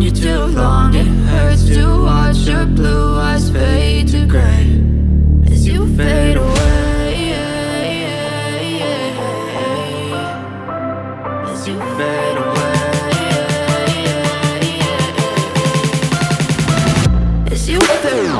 known you too long, it hurts to watch your blue eyes fade to gray. As you fade away As you fade away As you fade away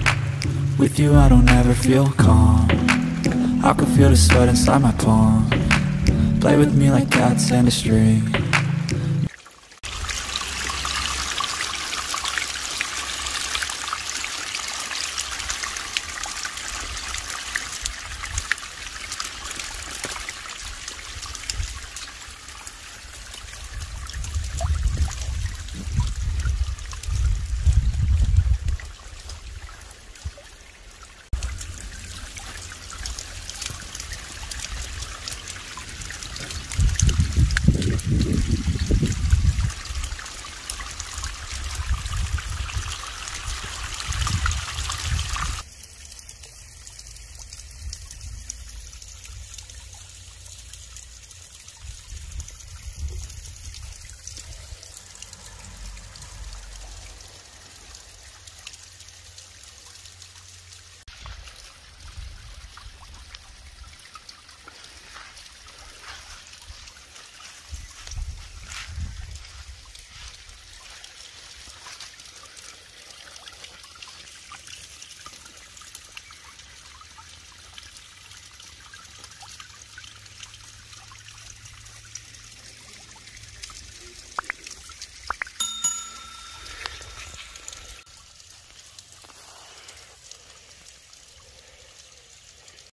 with you I don't ever feel calm. I can feel the sweat inside my palm. Play with me like cats and a string